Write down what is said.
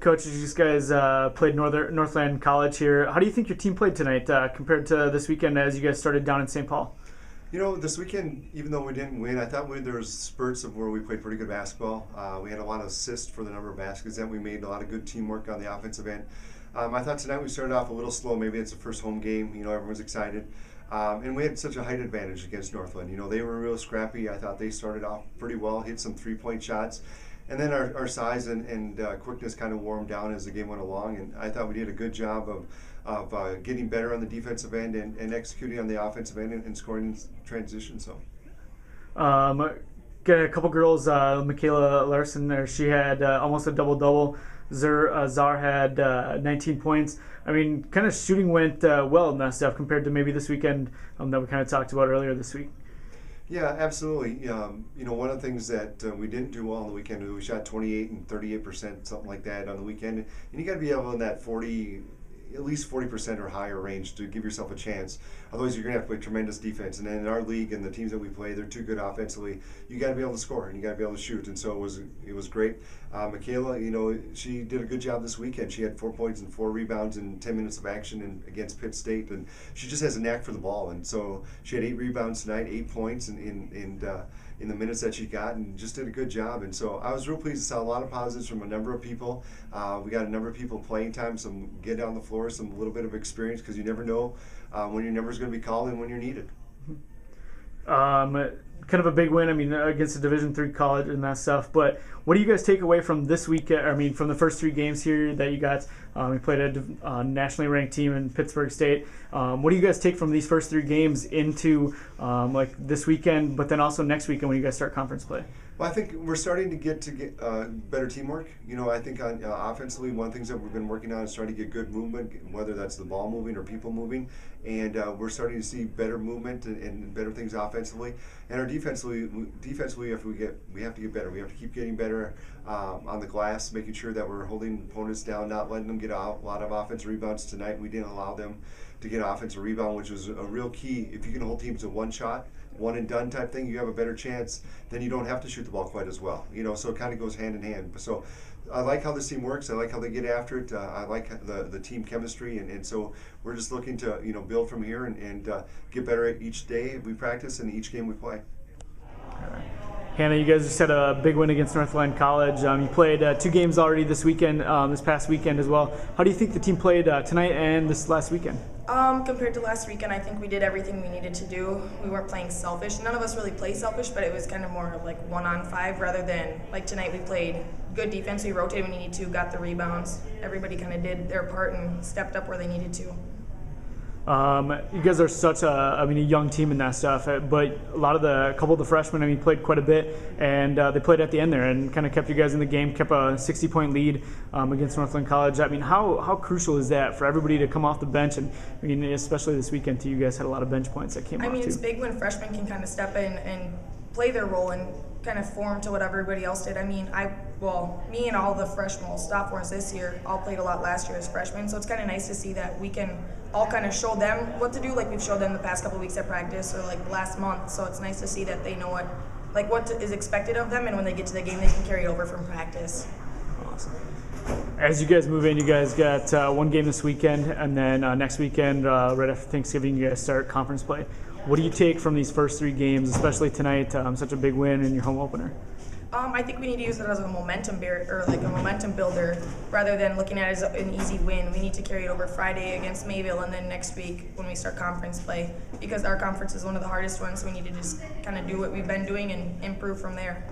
coaches, you guys uh, played Northern Northland College here. How do you think your team played tonight uh, compared to this weekend as you guys started down in St. Paul? You know, this weekend, even though we didn't win, I thought we, there was spurts of where we played pretty good basketball. Uh, we had a lot of assists for the number of baskets that we made, a lot of good teamwork on the offensive end. Um, I thought tonight we started off a little slow. Maybe it's the first home game. You know, everyone's excited. Um, and we had such a height advantage against Northland. You know, they were real scrappy. I thought they started off pretty well, hit some three point shots. And then our, our size and, and uh, quickness kind of warmed down as the game went along. And I thought we did a good job of, of uh, getting better on the defensive end and, and executing on the offensive end and, and scoring in transition. So, um, got a couple girls. Uh, Michaela Larson there. She had uh, almost a double double. Zar, uh, Zar had uh, 19 points. I mean, kind of shooting went uh, well in that stuff compared to maybe this weekend um, that we kind of talked about earlier this week. Yeah, absolutely. Um, you know, one of the things that uh, we didn't do well on the weekend, we shot 28 and 38 percent, something like that on the weekend. And you got to be able in that 40, at least 40% or higher range to give yourself a chance. Otherwise, you're going to have to play tremendous defense. And then in our league and the teams that we play, they're too good offensively. You got to be able to score and you got to be able to shoot. And so it was it was great. Uh, Michaela, you know, she did a good job this weekend. She had four points and four rebounds in 10 minutes of action in, against Pitt State, and she just has a knack for the ball. And so she had eight rebounds tonight, eight points, and in, in, in uh, in the minutes that she got and just did a good job. And so I was real pleased to see a lot of positives from a number of people. Uh, we got a number of people playing time, some get on the floor, some little bit of experience because you never know uh, when your number is going to be called and when you're needed. Um, kind of a big win. I mean, against a Division three college and that stuff. But what do you guys take away from this week? I mean, from the first three games here that you got, um, you played a uh, nationally ranked team in Pittsburg State. Um, what do you guys take from these first three games into um, like this weekend, but then also next weekend when you guys start conference play? Well, I think we're starting to get to get uh, better teamwork. You know, I think on, uh, offensively, one of the things that we've been working on is trying to get good movement, whether that's the ball moving or people moving. And uh, we're starting to see better movement and, and, better things offensively. And our defensively, defensively, if we get, we have to get better. We have to keep getting better um, on the glass, making sure that we're holding opponents down, not letting them get a lot of offensive rebounds tonight. We didn't allow them to get offensive rebound, which was a real key. If you can hold teams to one shot one and done type thing, you have a better chance. Then you don't have to shoot the ball quite as well. You know, so it kind of goes hand in hand. So I like how this team works. I like how they get after it. Uh, I like the, the team chemistry, and, and so we're just looking to you know build from here and, and uh, get better each day we practice and each game we play. Hannah, you guys just had a big win against Northland College. Um, you played uh, two games already this weekend, um, this past weekend as well. How do you think the team played uh, tonight and this last weekend? Um, compared to last weekend, I think we did everything we needed to do. We weren't playing selfish. None of us really play selfish, but it was kind of more like one on five rather than like tonight we played good defense. We rotated when we needed to, got the rebounds. Everybody kind of did their part and stepped up where they needed to. Um, you guys are such a, I mean, a young team in that stuff, uh, but a lot of the, a couple of the freshmen, I mean, played quite a bit, and uh, they played at the end there and kind of kept you guys in the game, kept a 60 point lead um, against Northland College. I mean, how, how crucial is that for everybody to come off the bench? And I mean, especially this weekend, too, you guys had a lot of bench points that came I mean, too. it's big when freshmen can kind of step in and play their role and kind of form to what everybody else did. I mean, I well, me and all the freshmen, sophomores this year, all played a lot last year as freshmen. So it's kind of nice to see that we can all kind of show them what to do, like we've showed them the past couple weeks at practice or like last month. So it's nice to see that they know what, like what is expected of them, and when they get to the game, they can carry it over from practice. Awesome. As you guys move in, you guys got uh, one game this weekend, and then uh, next weekend, uh, right after Thanksgiving, you guys start conference play. What do you take from these first three games, especially tonight, um, such a big win in your home opener? Um, I think we need to use it as a momentum bear, or like a momentum builder rather than looking at it as an easy win. We need to carry it over Friday against Mayville and then next week when we start conference play because our conference is one of the hardest ones. So we need to just kind of do what we've been doing and improve from there.